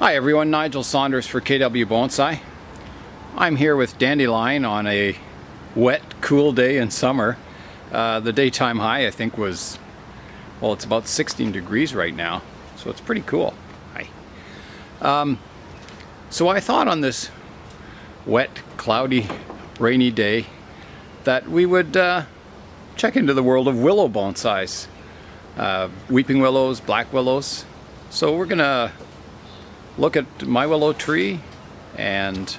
Hi everyone, Nigel Saunders for KW Bonsai. I'm here with Dandelion on a wet, cool day in summer. Uh, the daytime high I think was, well it's about 16 degrees right now, so it's pretty cool. Hi. Um, so I thought on this wet, cloudy, rainy day that we would uh, check into the world of willow bonsais. Uh, weeping willows, black willows. So we're gonna look at my willow tree and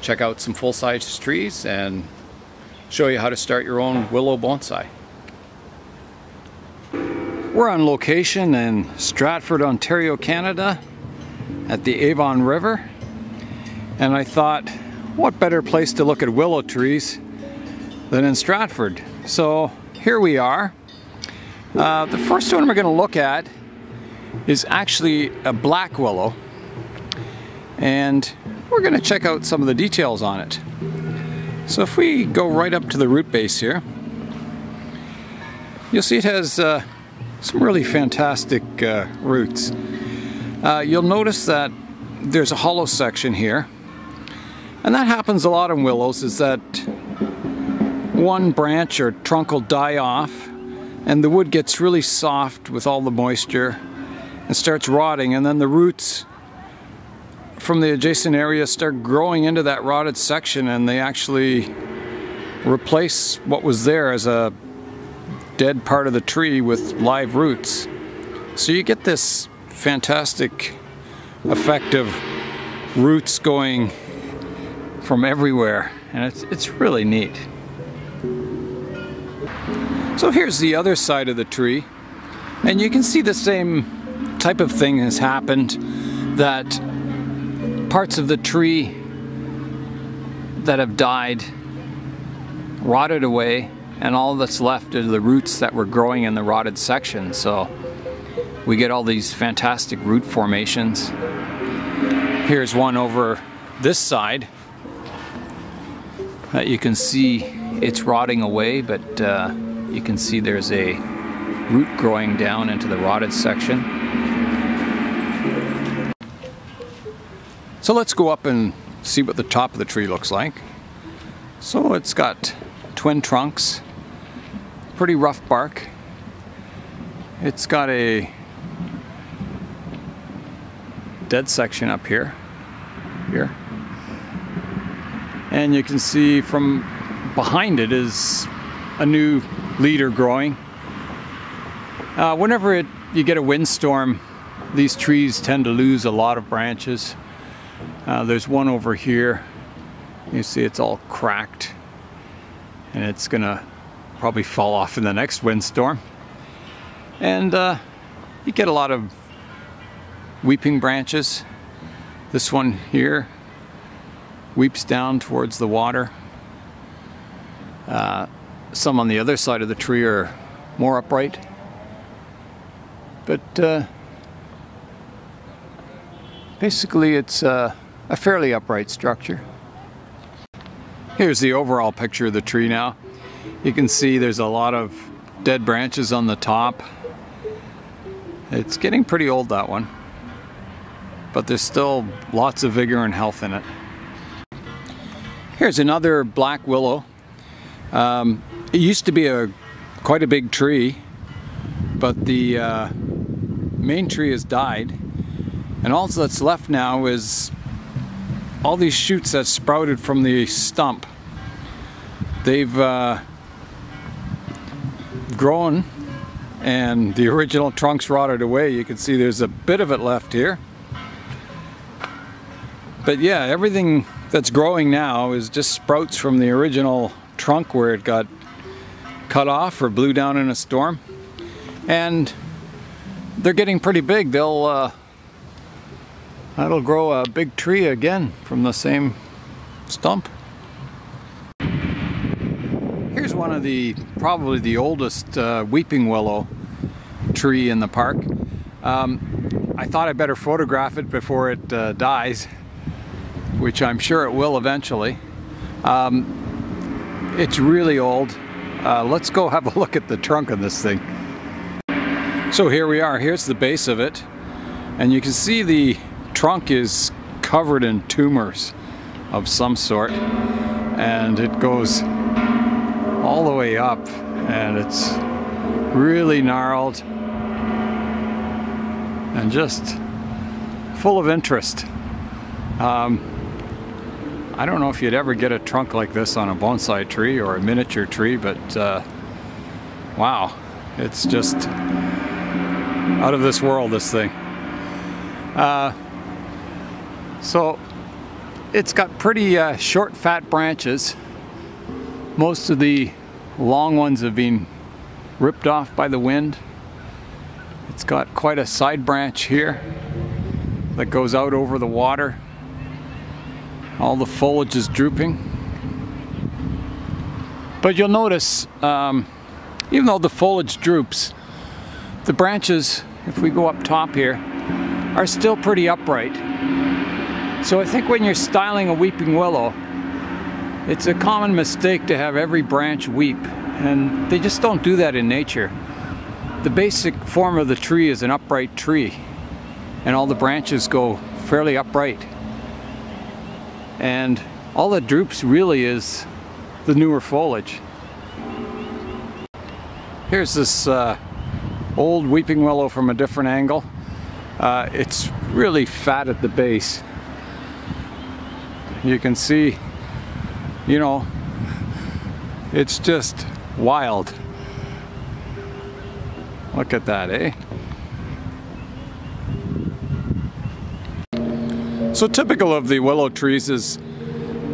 check out some full-size trees and show you how to start your own willow bonsai. We're on location in Stratford, Ontario, Canada at the Avon River and I thought what better place to look at willow trees than in Stratford. So here we are. Uh, the first one we're going to look at is actually a black willow and we're going to check out some of the details on it. So if we go right up to the root base here, you'll see it has uh, some really fantastic uh, roots. Uh, you'll notice that there's a hollow section here, and that happens a lot in willows is that one branch or trunk will die off and the wood gets really soft with all the moisture and starts rotting and then the roots from the adjacent area start growing into that rotted section and they actually replace what was there as a dead part of the tree with live roots. So you get this fantastic effect of roots going from everywhere and it's, it's really neat. So here's the other side of the tree and you can see the same type of thing has happened that parts of the tree that have died rotted away and all that's left are the roots that were growing in the rotted section. So we get all these fantastic root formations. Here's one over this side that you can see it's rotting away but uh, you can see there's a root growing down into the rotted section So let's go up and see what the top of the tree looks like. So it's got twin trunks, pretty rough bark. It's got a dead section up here, here. And you can see from behind it is a new leader growing. Uh, whenever it, you get a windstorm, these trees tend to lose a lot of branches. Uh, there's one over here. You see it's all cracked and it's gonna probably fall off in the next windstorm. And uh, you get a lot of weeping branches. This one here weeps down towards the water. Uh, some on the other side of the tree are more upright. But uh, basically it's uh, a fairly upright structure. Here's the overall picture of the tree now. You can see there's a lot of dead branches on the top. It's getting pretty old that one, but there's still lots of vigor and health in it. Here's another black willow. Um, it used to be a quite a big tree, but the uh, main tree has died, and all that's left now is all these shoots that sprouted from the stump, they've uh, grown and the original trunks rotted away. You can see there's a bit of it left here. But yeah, everything that's growing now is just sprouts from the original trunk where it got cut off or blew down in a storm. And they're getting pretty big. They'll uh, That'll grow a big tree again from the same stump. Here's one of the, probably the oldest uh, weeping willow tree in the park. Um, I thought I better photograph it before it uh, dies, which I'm sure it will eventually. Um, it's really old. Uh, let's go have a look at the trunk of this thing. So here we are, here's the base of it. And you can see the trunk is covered in tumors of some sort and it goes all the way up and it's really gnarled and just full of interest. Um, I don't know if you'd ever get a trunk like this on a bonsai tree or a miniature tree, but uh, wow, it's just out of this world, this thing. Uh, so it's got pretty uh, short, fat branches. Most of the long ones have been ripped off by the wind. It's got quite a side branch here that goes out over the water. All the foliage is drooping. But you'll notice, um, even though the foliage droops, the branches, if we go up top here, are still pretty upright. So I think when you're styling a weeping willow, it's a common mistake to have every branch weep, and they just don't do that in nature. The basic form of the tree is an upright tree, and all the branches go fairly upright. And all that droops really is the newer foliage. Here's this uh, old weeping willow from a different angle. Uh, it's really fat at the base. You can see, you know, it's just wild. Look at that, eh? So typical of the willow trees is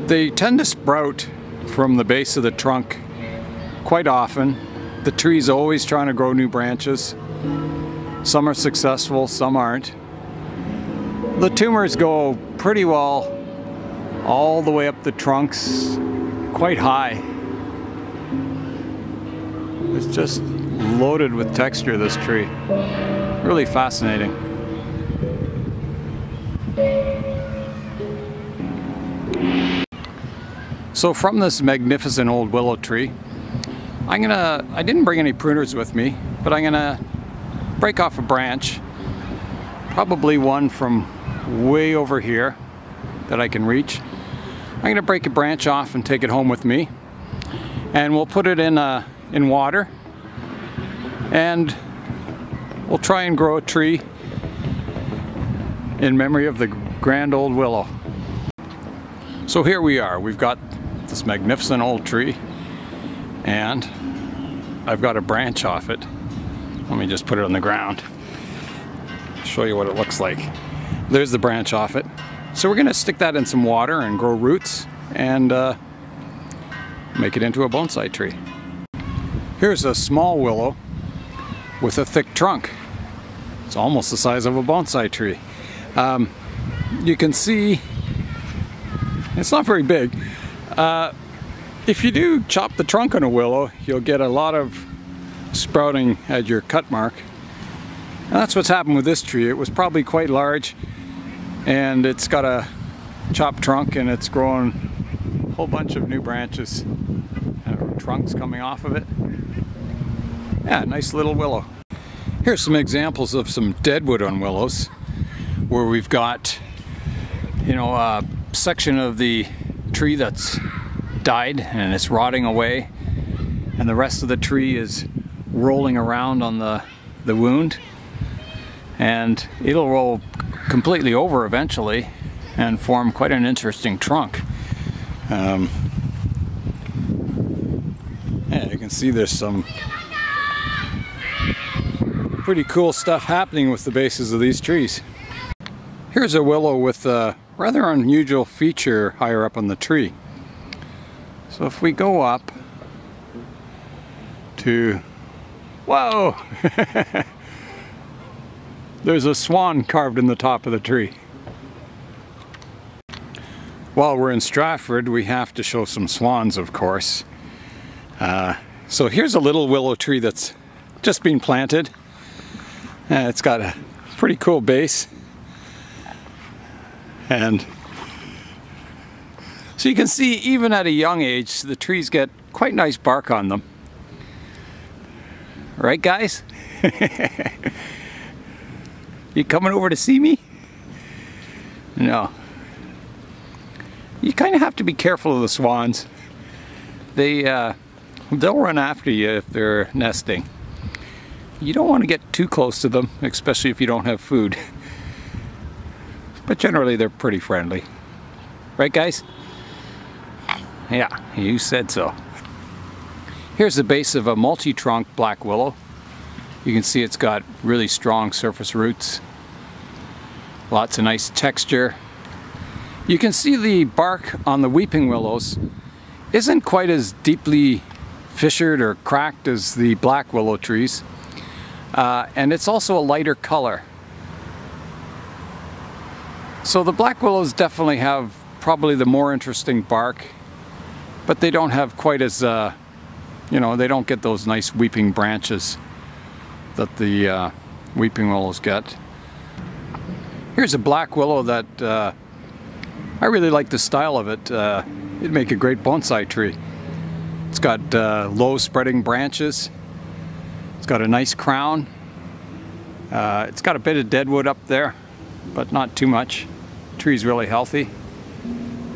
they tend to sprout from the base of the trunk quite often. The tree's always trying to grow new branches. Some are successful, some aren't. The tumors go pretty well all the way up the trunks, quite high. It's just loaded with texture, this tree. Really fascinating. So from this magnificent old willow tree, I'm gonna, I didn't bring any pruners with me, but I'm gonna break off a branch, probably one from way over here that I can reach. I'm gonna break a branch off and take it home with me, and we'll put it in, uh, in water and we'll try and grow a tree in memory of the grand old willow. So here we are. We've got this magnificent old tree and I've got a branch off it. Let me just put it on the ground. Show you what it looks like. There's the branch off it. So we're gonna stick that in some water and grow roots and uh, make it into a bonsai tree. Here's a small willow with a thick trunk. It's almost the size of a bonsai tree. Um, you can see it's not very big. Uh, if you do chop the trunk on a willow, you'll get a lot of sprouting at your cut mark. And that's what's happened with this tree. It was probably quite large and it's got a chopped trunk and it's grown a whole bunch of new branches, uh, trunks coming off of it. Yeah, nice little willow. Here's some examples of some deadwood on willows where we've got, you know, a section of the tree that's died and it's rotting away and the rest of the tree is rolling around on the, the wound and it'll roll completely over eventually and form quite an interesting trunk. Um, yeah, you can see there's some pretty cool stuff happening with the bases of these trees. Here's a willow with a rather unusual feature higher up on the tree. So if we go up to, whoa! There's a swan carved in the top of the tree. While we're in Stratford, we have to show some swans, of course. Uh, so here's a little willow tree that's just been planted. Uh, it's got a pretty cool base. And so you can see even at a young age, the trees get quite nice bark on them. Right guys? you coming over to see me? No. You kind of have to be careful of the swans. They, uh, they'll run after you if they're nesting. You don't want to get too close to them, especially if you don't have food. But generally they're pretty friendly. Right guys? Yeah, you said so. Here's the base of a multi-trunk black willow. You can see it's got really strong surface roots. Lots of nice texture. You can see the bark on the weeping willows isn't quite as deeply fissured or cracked as the black willow trees. Uh, and it's also a lighter color. So the black willows definitely have probably the more interesting bark, but they don't have quite as, uh, you know, they don't get those nice weeping branches that the uh, weeping willows get. Here's a black willow that uh, I really like the style of it. Uh, it'd make a great bonsai tree. It's got uh, low spreading branches. It's got a nice crown. Uh, it's got a bit of deadwood up there, but not too much. The tree's really healthy.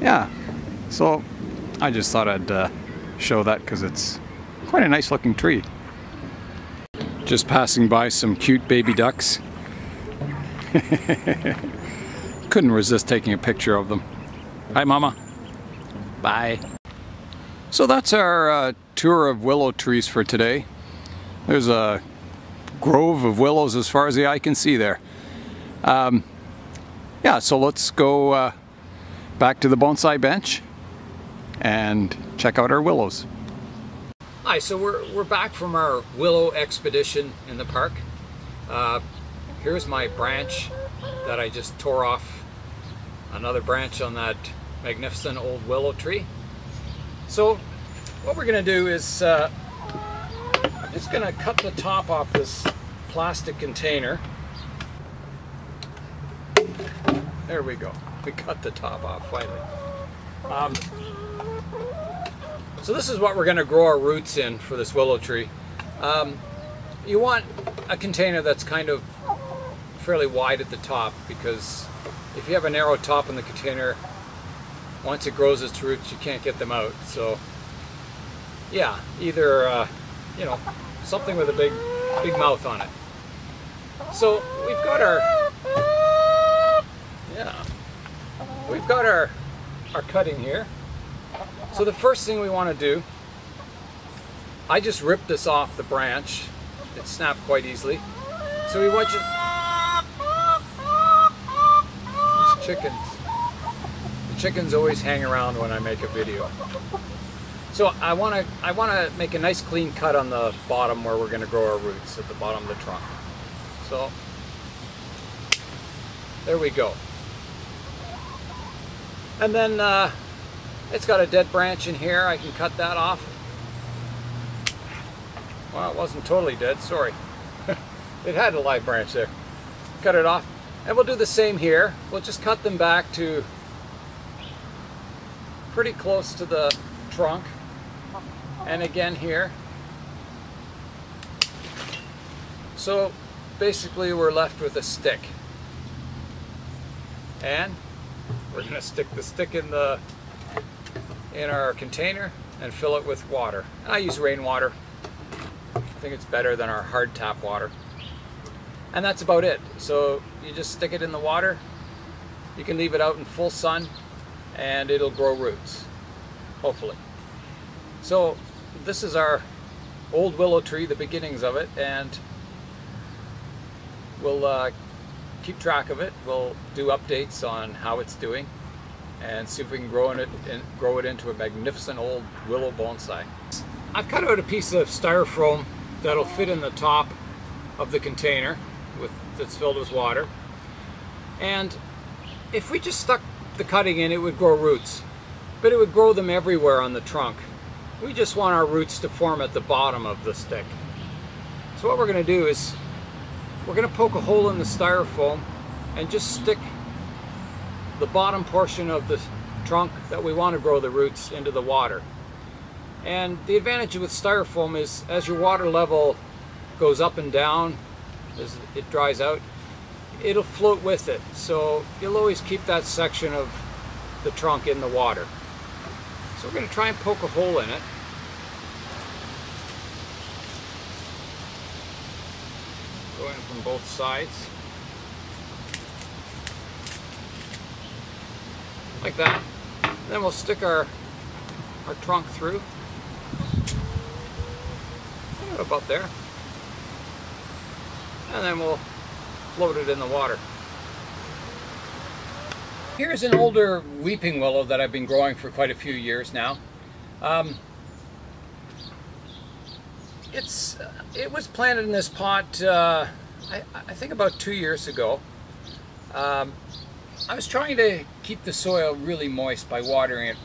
Yeah, so I just thought I'd uh, show that because it's quite a nice looking tree. Just passing by some cute baby ducks. Couldn't resist taking a picture of them. Hi mama. Bye. So that's our uh, tour of willow trees for today. There's a grove of willows as far as the eye can see there. Um, yeah, so let's go uh, back to the bonsai bench and check out our willows. Hi, so we're, we're back from our willow expedition in the park. Uh, here's my branch that I just tore off another branch on that magnificent old willow tree. So what we're going to do is uh, I'm just going to cut the top off this plastic container. There we go. We cut the top off finally. Um, so this is what we're going to grow our roots in for this willow tree. Um, you want a container that's kind of fairly wide at the top because if you have a narrow top in the container, once it grows its roots, you can't get them out. So yeah, either, uh, you know, something with a big, big mouth on it. So we've got our, yeah, we've got our, our cutting here. So the first thing we want to do, I just ripped this off the branch. It snapped quite easily. So we want you, these chickens, the chickens always hang around when I make a video. So I want to I want to make a nice clean cut on the bottom where we're going to grow our roots at the bottom of the trunk. So there we go. And then uh, it's got a dead branch in here. I can cut that off. Well, it wasn't totally dead, sorry. it had a live branch there. Cut it off. And we'll do the same here. We'll just cut them back to pretty close to the trunk. And again here. So basically we're left with a stick. And we're going to stick the stick in the in our container and fill it with water. I use rainwater. I think it's better than our hard tap water. And that's about it. So you just stick it in the water. You can leave it out in full sun and it'll grow roots, hopefully. So this is our old willow tree, the beginnings of it, and we'll uh, keep track of it. We'll do updates on how it's doing and see if we can grow it and grow it into a magnificent old willow bonsai. I've cut out a piece of styrofoam that'll fit in the top of the container with that's filled with water. And if we just stuck the cutting in, it would grow roots, but it would grow them everywhere on the trunk. We just want our roots to form at the bottom of the stick. So what we're going to do is we're going to poke a hole in the styrofoam and just stick the bottom portion of the trunk that we want to grow the roots into the water. And the advantage with styrofoam is as your water level goes up and down, as it dries out, it'll float with it. So you'll always keep that section of the trunk in the water. So we're going to try and poke a hole in it. Going from both sides. Like that. then we'll stick our, our trunk through. About there. And then we'll float it in the water. Here's an older weeping willow that I've been growing for quite a few years now. Um, it's it was planted in this pot uh, I, I, think about two years ago. Um, I was trying to keep the soil really moist by watering it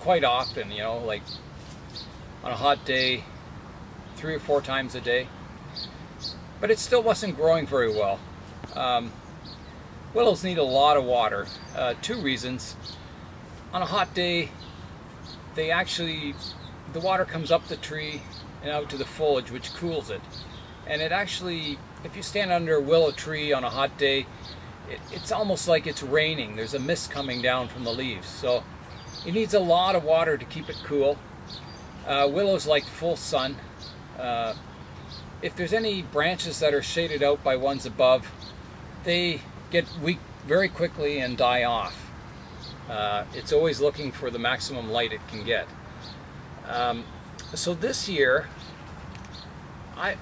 quite often, you know, like on a hot day, three or four times a day. But it still wasn't growing very well. Um, Willows need a lot of water. Uh, two reasons. On a hot day, they actually, the water comes up the tree and out to the foliage, which cools it. And it actually, if you stand under a willow tree on a hot day, it, it's almost like it's raining. There's a mist coming down from the leaves. So it needs a lot of water to keep it cool. Uh, willows like full sun. Uh, if there's any branches that are shaded out by ones above, they get weak very quickly and die off. Uh, it's always looking for the maximum light it can get. Um, so this year, I,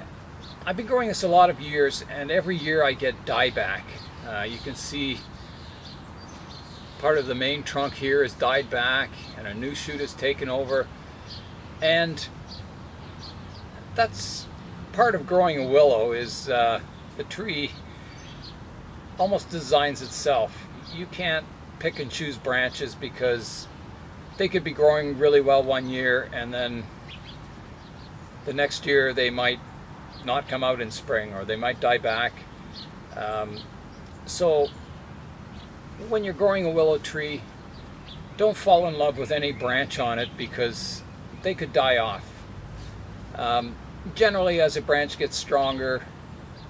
I've been growing this a lot of years, and every year I get dieback. Uh, you can see part of the main trunk here is died back, and a new shoot is taken over. And that's part of growing a willow is uh, the tree almost designs itself. You can't pick and choose branches because they could be growing really well one year and then the next year they might not come out in spring or they might die back. Um, so when you're growing a willow tree, don't fall in love with any branch on it because they could die off. Um, generally, as a branch gets stronger,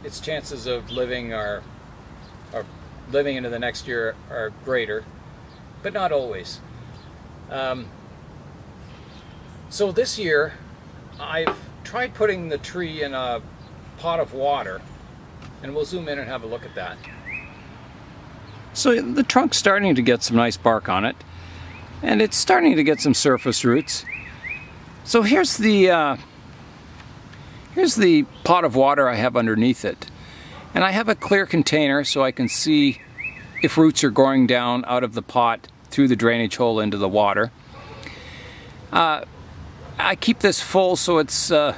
its chances of living are or living into the next year are greater, but not always. Um, so this year, I've tried putting the tree in a pot of water, and we'll zoom in and have a look at that. So the trunk's starting to get some nice bark on it, and it's starting to get some surface roots. So here's the uh, here's the pot of water I have underneath it. And I have a clear container so I can see if roots are going down out of the pot through the drainage hole into the water. Uh, I keep this full so it's uh,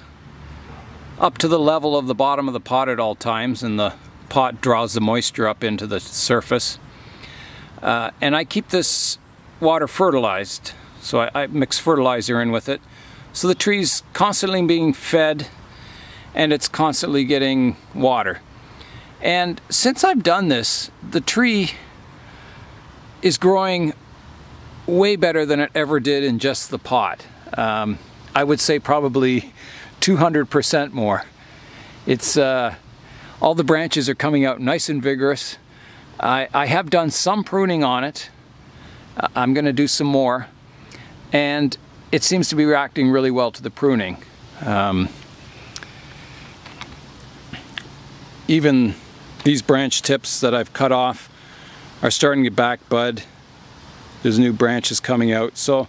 up to the level of the bottom of the pot at all times and the pot draws the moisture up into the surface. Uh, and I keep this water fertilized, so I, I mix fertilizer in with it. So the tree's constantly being fed and it's constantly getting water. And since I've done this, the tree is growing way better than it ever did in just the pot. Um, I would say probably 200% more. It's uh, all the branches are coming out nice and vigorous. I, I have done some pruning on it. I'm going to do some more. And it seems to be reacting really well to the pruning. Um, even these branch tips that I've cut off are starting to back bud. There's new branches coming out. So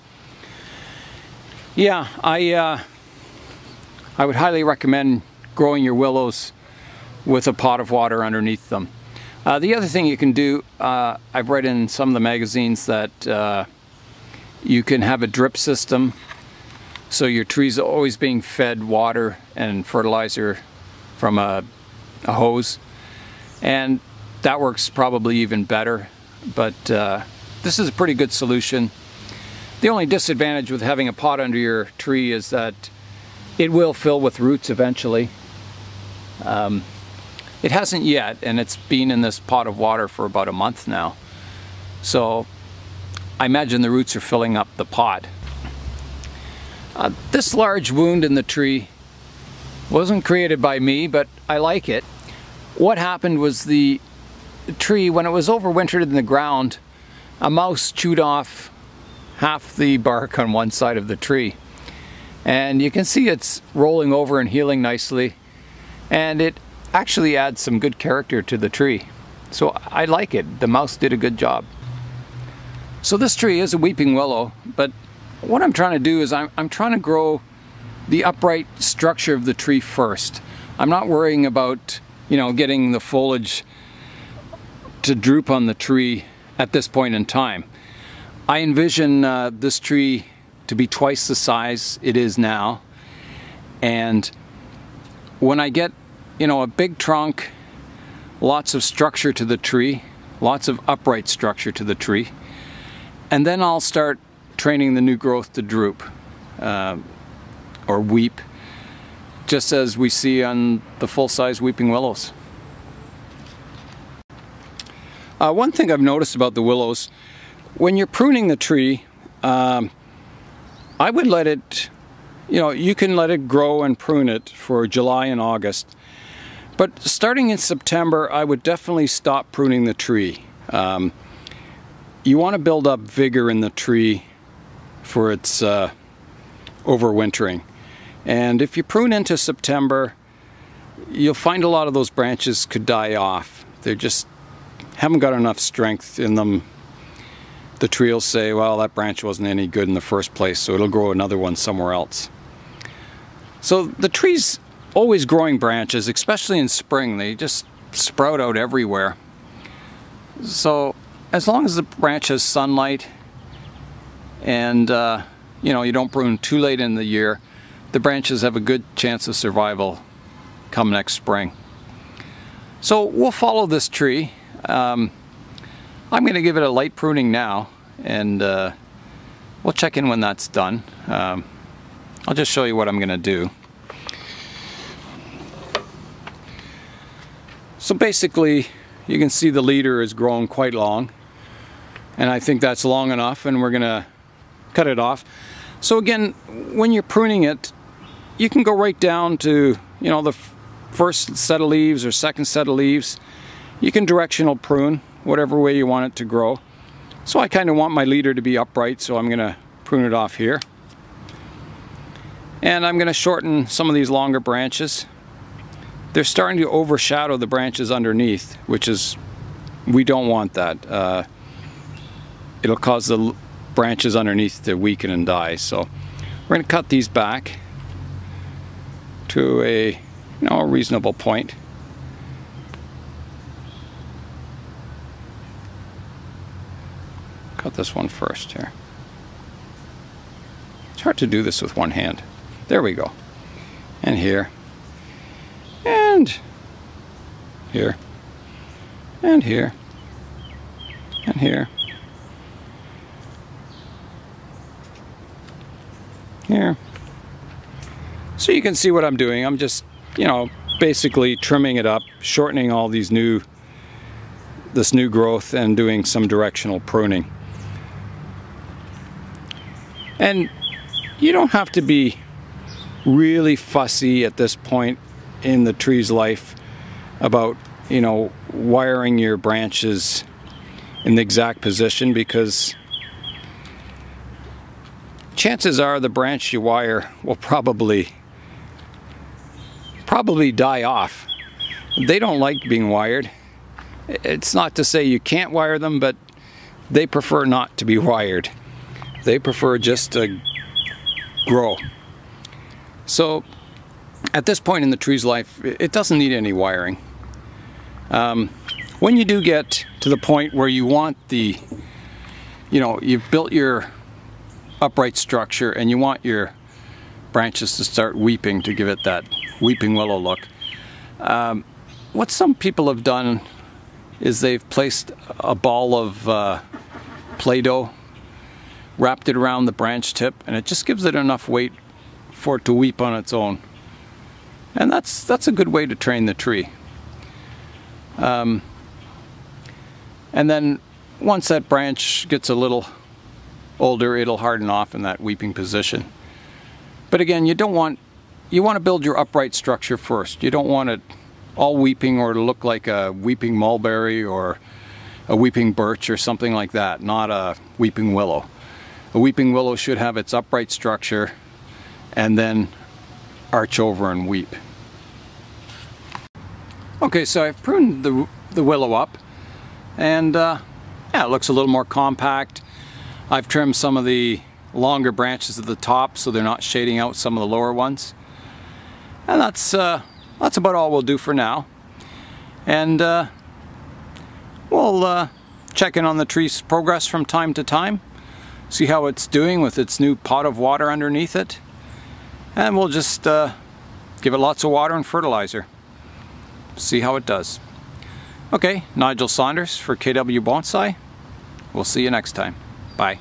yeah, I, uh, I would highly recommend growing your willows with a pot of water underneath them. Uh, the other thing you can do, uh, I've read in some of the magazines that uh, you can have a drip system. So your trees are always being fed water and fertilizer from a, a hose. And that works probably even better but uh, this is a pretty good solution. The only disadvantage with having a pot under your tree is that it will fill with roots eventually. Um, it hasn't yet and it's been in this pot of water for about a month now so I imagine the roots are filling up the pot uh, this large wound in the tree wasn't created by me but I like it what happened was the tree, when it was overwintered in the ground, a mouse chewed off half the bark on one side of the tree. And you can see it's rolling over and healing nicely. And it actually adds some good character to the tree. So I like it. The mouse did a good job. So this tree is a weeping willow, but what I'm trying to do is I'm, I'm trying to grow the upright structure of the tree first. I'm not worrying about, you know, getting the foliage to droop on the tree at this point in time. I envision uh, this tree to be twice the size it is now. And when I get, you know, a big trunk, lots of structure to the tree, lots of upright structure to the tree, and then I'll start training the new growth to droop uh, or weep, just as we see on the full-size weeping willows. Uh, one thing I've noticed about the willows, when you're pruning the tree, um, I would let it, you know, you can let it grow and prune it for July and August. But starting in September, I would definitely stop pruning the tree. Um, you want to build up vigor in the tree for its uh, overwintering. And if you prune into September, you'll find a lot of those branches could die off. They just haven't got enough strength in them. The tree will say, well, that branch wasn't any good in the first place, so it'll grow another one somewhere else. So the tree's always growing branches, especially in spring. They just sprout out everywhere. So as long as the branch has sunlight and uh, you know you don't prune too late in the year, the branches have a good chance of survival come next spring. So we'll follow this tree. Um, I'm going to give it a light pruning now and uh, we'll check in when that's done. Um, I'll just show you what I'm going to do. So basically you can see the leader is growing quite long and I think that's long enough and we're gonna cut it off. So again, when you're pruning it, you can go right down to, you know, the first set of leaves or second set of leaves. You can directional prune, whatever way you want it to grow. So I kind of want my leader to be upright, so I'm gonna prune it off here. And I'm gonna shorten some of these longer branches. They're starting to overshadow the branches underneath, which is, we don't want that. Uh, it'll cause the branches underneath to weaken and die. So we're going to cut these back to a you know, a reasonable point. Cut this one first here. It's hard to do this with one hand. There we go. And here. And here. And here. And here. here. So you can see what I'm doing. I'm just, you know, basically trimming it up, shortening all these new, this new growth and doing some directional pruning. And you don't have to be really fussy at this point in the tree's life about, you know, wiring your branches in the exact position because chances are the branch you wire will probably probably die off. They don't like being wired. It's not to say you can't wire them, but they prefer not to be wired. They prefer just to grow. So at this point in the tree's life, it doesn't need any wiring. Um, when you do get to the point where you want the, you know, you've built your upright structure and you want your branches to start weeping to give it that weeping willow look. Um, what some people have done is they've placed a ball of uh, Play-Doh, wrapped it around the branch tip, and it just gives it enough weight for it to weep on its own. And that's, that's a good way to train the tree. Um, and then once that branch gets a little older, it'll harden off in that weeping position. But again, you don't want, you want to build your upright structure first. You don't want it all weeping or to look like a weeping mulberry or a weeping birch or something like that, not a weeping willow. A weeping willow should have its upright structure and then arch over and weep. Okay, so I've pruned the, the willow up and uh, yeah, it looks a little more compact. I've trimmed some of the longer branches at the top so they're not shading out some of the lower ones. And that's, uh, that's about all we'll do for now. And uh, we'll uh, check in on the tree's progress from time to time, see how it's doing with its new pot of water underneath it. And we'll just uh, give it lots of water and fertilizer. See how it does. Okay, Nigel Saunders for KW Bonsai. We'll see you next time. Bye.